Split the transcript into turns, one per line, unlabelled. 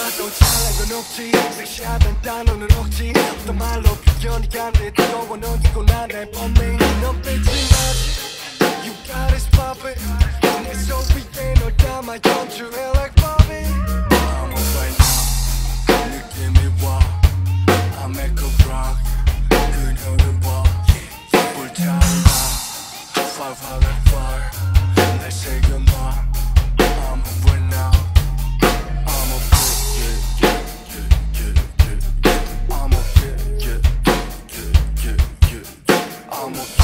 너보다 더 잘난 건 없지 섹시하단 단어는 없지 어떤 말로 표현이 안돼 뜨거워 넘기고 난날 뻔해 넌 빼지 마지 You got it, pop it 내 소리에 널 담아 연주해 like como